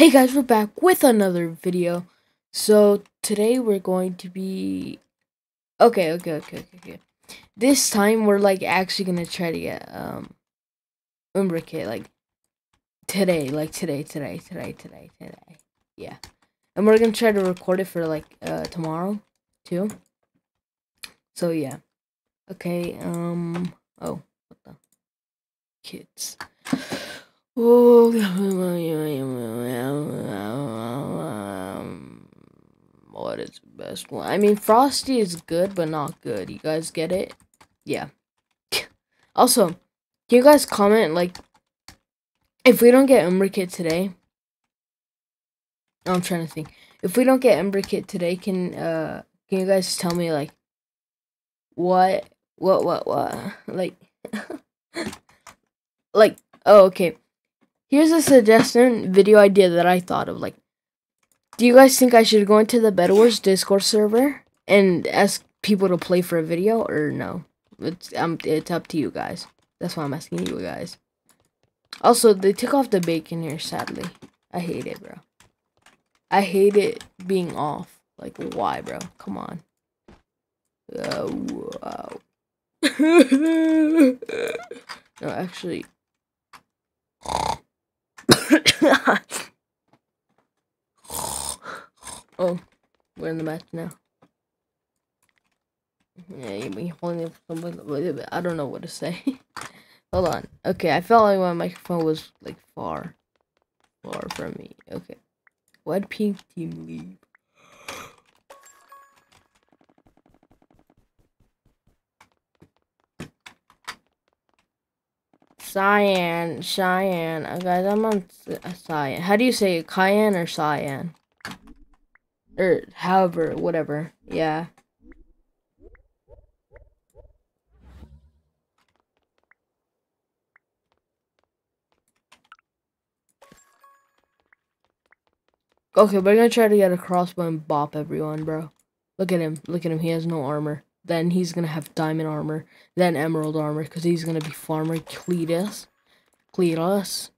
Hey guys, we're back with another video. So today we're going to be okay, okay, okay, okay, okay. This time we're like actually gonna try to get um Umbra kit like today, like today, today, today, today, today. Yeah, and we're gonna try to record it for like uh tomorrow too. So yeah, okay. Um. Oh, what the kids. What is the best one? I mean, Frosty is good, but not good. You guys get it? Yeah. also, can you guys comment, like, if we don't get Umbra Kit today? I'm trying to think. If we don't get Umbra Kit today, can, uh, can you guys tell me, like, what, what, what, what, like, like, oh, okay. Here's a suggestion video idea that I thought of. Like, do you guys think I should go into the Bed Wars Discord server and ask people to play for a video or no? It's um, it's up to you guys. That's why I'm asking you guys. Also, they took off the bacon here. Sadly, I hate it, bro. I hate it being off. Like, why, bro? Come on. Oh, wow. no, actually. oh, we're in the match now. Yeah, you holding it from I don't know what to say. Hold on. Okay, I felt like my microphone was like far, far from me. Okay, why'd pink team leave? Cyan, Cheyenne. Uh, guys, I'm on uh, Cyan. How do you say it? Cayenne or Cyan? Or however, whatever. Yeah. Okay, we're gonna try to get a crossbow and bop everyone, bro. Look at him. Look at him. He has no armor. Then he's gonna have diamond armor. Then emerald armor, because he's gonna be farmer Cletus. Cletus.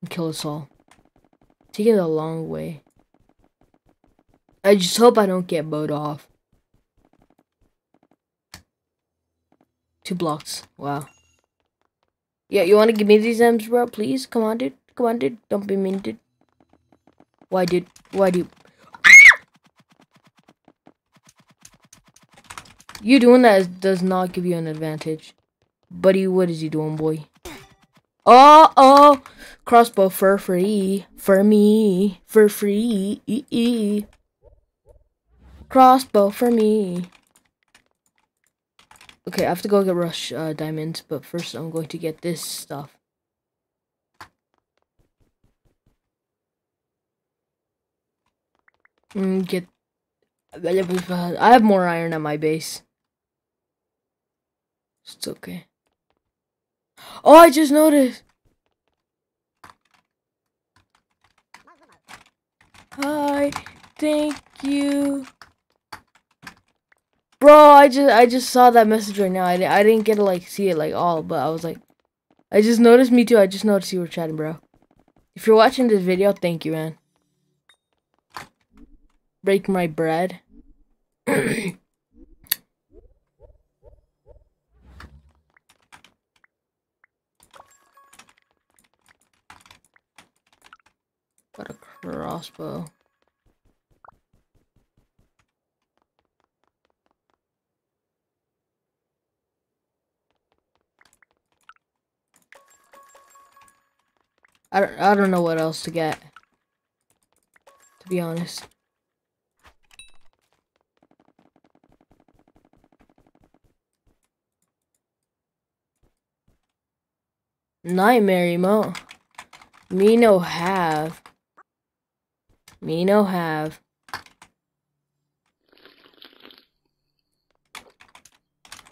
And kill us all. Taking the long way. I just hope I don't get bowed off. Two blocks. Wow. Yeah, you wanna give me these M's, bro? Please? Come on, dude. Come on, dude. Don't be mean, dude. Why, dude? Why, dude? You doing that does not give you an advantage. Buddy, what is he doing, boy? Oh, oh! Crossbow for free. For me. For free. E -e. Crossbow for me. Okay, I have to go get rush uh, diamonds, but first I'm going to get this stuff. Mm, get. I have more iron at my base. It's okay. Oh, I just noticed. Hi, thank you. Bro, I just I just saw that message right now. I, I didn't get to like see it like all, but I was like, I just noticed me too. I just noticed you were chatting, bro. If you're watching this video, thank you, man. Break my bread. Got a crossbow. I don't, I don't know what else to get. To be honest. Nightmare emote. Me no have. Me no have.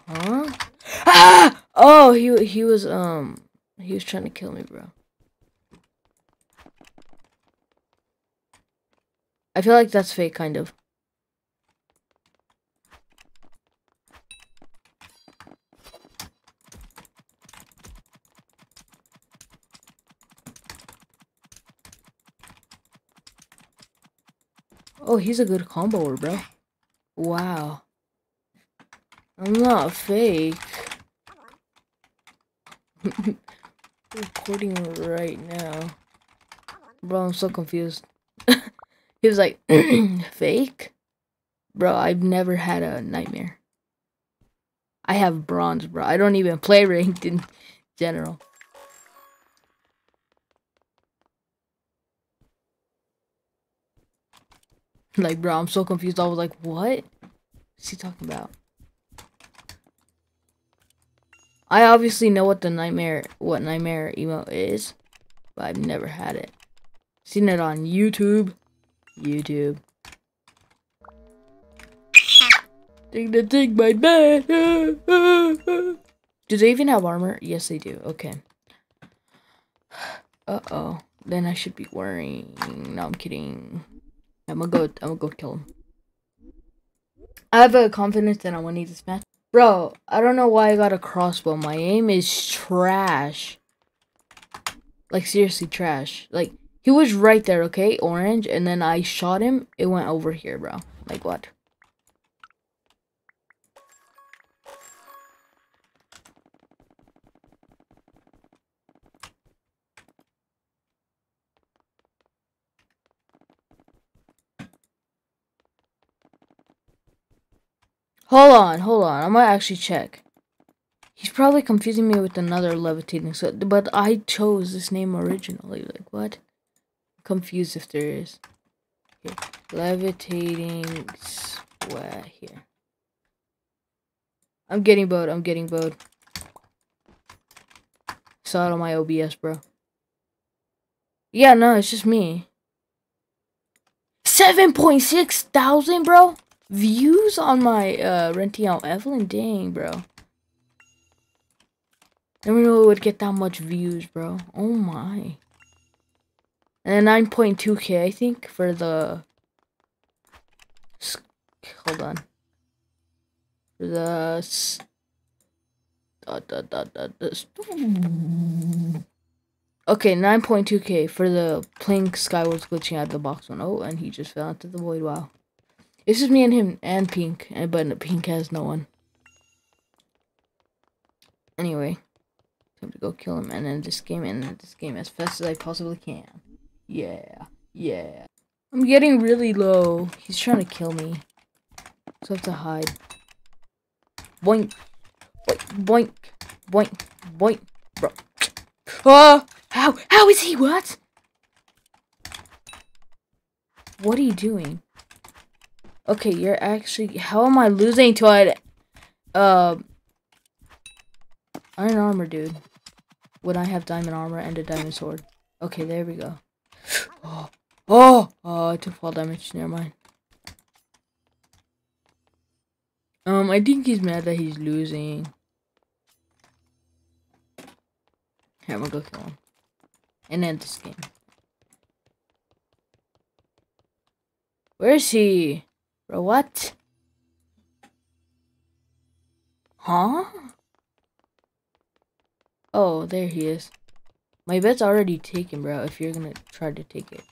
Huh? Ah! Oh, he he was um he was trying to kill me, bro. I feel like that's fake, kind of. Oh, he's a good comboer, bro. Wow. I'm not fake. Recording right now. Bro, I'm so confused. he was like, fake? Bro, I've never had a nightmare. I have bronze, bro. I don't even play ranked in general. Like, bro, I'm so confused. I was like, what? What's he talking about? I obviously know what the nightmare, what nightmare emote is, but I've never had it. Seen it on YouTube. YouTube. Take the take my bed. do they even have armor? Yes, they do. Okay. Uh oh. Then I should be worrying. No, I'm kidding. I'm gonna go. I'm gonna go kill him. I have a confidence that I want to need this match. Bro, I don't know why I got a crossbow. My aim is trash. Like seriously trash. Like he was right there, okay? Orange, and then I shot him. It went over here, bro. Like what? Hold on, hold on. I'm gonna actually check. He's probably confusing me with another levitating so but I chose this name originally. Like what? I'm confused if there is. Here. Levitating sweat here. I'm getting bowed, I'm getting bowed. Saw it on my OBS, bro. Yeah, no, it's just me. 7.6 thousand, bro? Views on my uh, renting out Evelyn. Dang, bro. Never knew it would get that much views, bro. Oh my. And 9.2k, I think, for the. Hold on. For the. Okay, 9.2k for the playing Skywars glitching out of the box one. Oh, and he just fell into the void. Wow. It's just me and him and Pink, but Pink has no one. Anyway, time to go kill him and end this game and end this game as fast as I possibly can. Yeah, yeah. I'm getting really low. He's trying to kill me. So I have to hide. Boink. Boink. Boink. Boink. Bro. Oh! How? How is he? What? What are you doing? Okay, you're actually. How am I losing to an Uh, iron armor, dude. When I have diamond armor and a diamond sword. Okay, there we go. Oh, oh, oh! I took fall damage. Never mind. Um, I think he's mad that he's losing. Here, I'm gonna go kill him. And end this game. Where is he? Bro, what? Huh? Oh, there he is. My bet's already taken, bro, if you're gonna try to take it.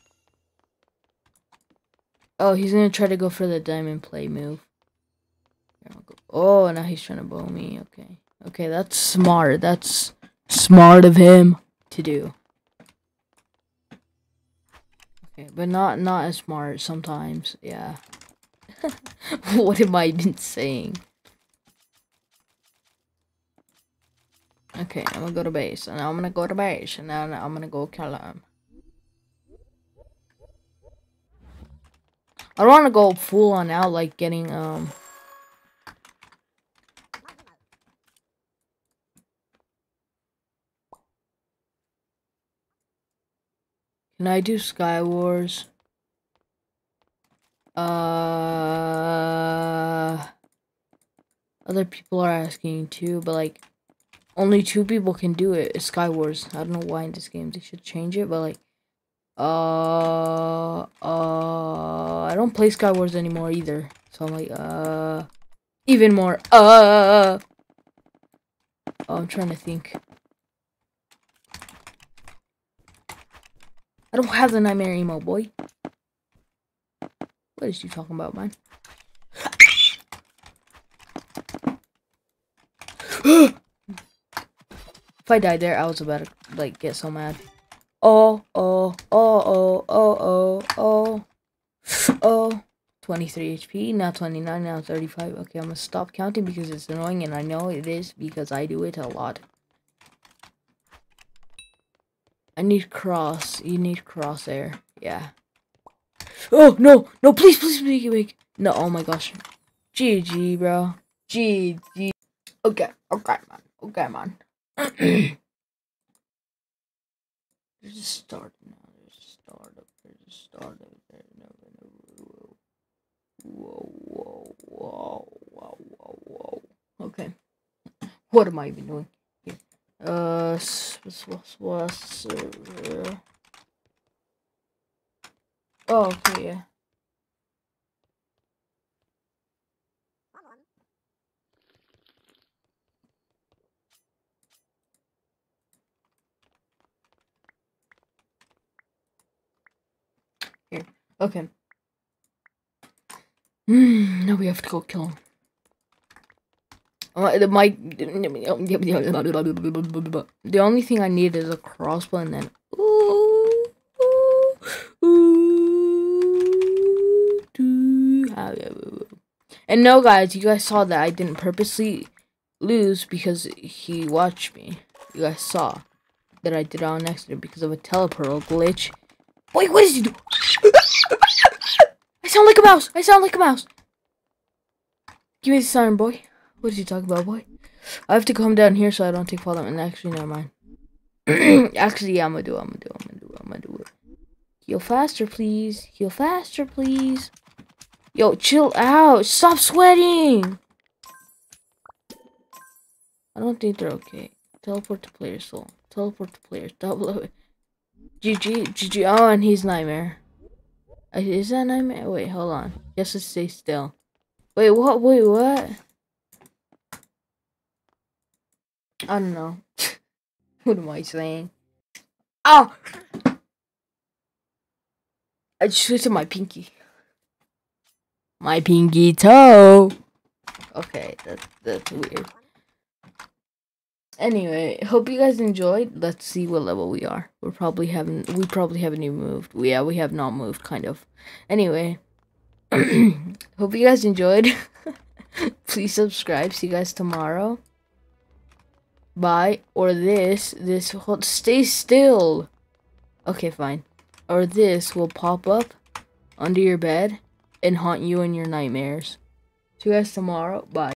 Oh, he's gonna try to go for the diamond play move. Oh, now he's trying to bow me. Okay. Okay, that's smart. That's smart of him to do. Okay, but not not as smart sometimes. Yeah. what am I even saying? Okay, I'm gonna go to base, and I'm gonna go to base, and now I'm gonna go kill him. I don't want to go full on out, like getting, um... Can I do Sky Wars? Uh, other people are asking too, but like, only two people can do it. It's Skywars. I don't know why in this game they should change it, but like, uh, uh, I don't play Skywars anymore either. So I'm like, uh, even more, uh, oh, I'm trying to think. I don't have the Nightmare Emo, boy. What is you talking about, man? if I died there, I was about to like get so mad. Oh, oh, oh, oh, oh, oh, oh, oh. 23 HP, now 29, now 35. Okay, I'm gonna stop counting because it's annoying and I know it is because I do it a lot. I need cross. You need crosshair. Yeah. Oh, no, no, please, please make it big. No, oh my gosh. GG, bro. GG. Okay, okay, man. Okay, man. There's a start now. There's a startup. There's a startup. There. No, no, no. Whoa, whoa, whoa, whoa, whoa, whoa. Okay. What am I even doing? Here. Uh, what's, uh, oh, okay, yeah. Here. Okay. Mm, now we have to go kill him. Uh, my the only thing I need is a crossbow and then and no guys you guys saw that I didn't purposely lose because he watched me you guys saw that I did it on accident because of a teleportal glitch wait what is he doing I sound like a mouse I sound like a mouse give me the siren boy what is he talking about, boy? I have to come down here so I don't take fall damage. Actually, never mind. actually, yeah, I'm gonna do. I'm gonna do it. I'm gonna do it. I'm gonna do it. Heal faster, please. Heal faster, please. Yo, chill out. Stop sweating. I don't think they're okay. Teleport to player soul. Teleport to players. Double GG. GG. Oh, and he's nightmare. Is that nightmare? Wait, hold on. Yes, let's stay still. Wait, what? Wait, what? I don't know. what am I saying? Oh! I just twisted my pinky. My pinky toe. Okay, that's that's weird. Anyway, hope you guys enjoyed. Let's see what level we are. We're probably haven't we probably haven't even moved. Yeah, we have not moved, kind of. Anyway. hope you guys enjoyed. Please subscribe. See you guys tomorrow Bye. or this this hold stay still okay fine or this will pop up under your bed and haunt you in your nightmares. See you guys tomorrow. Bye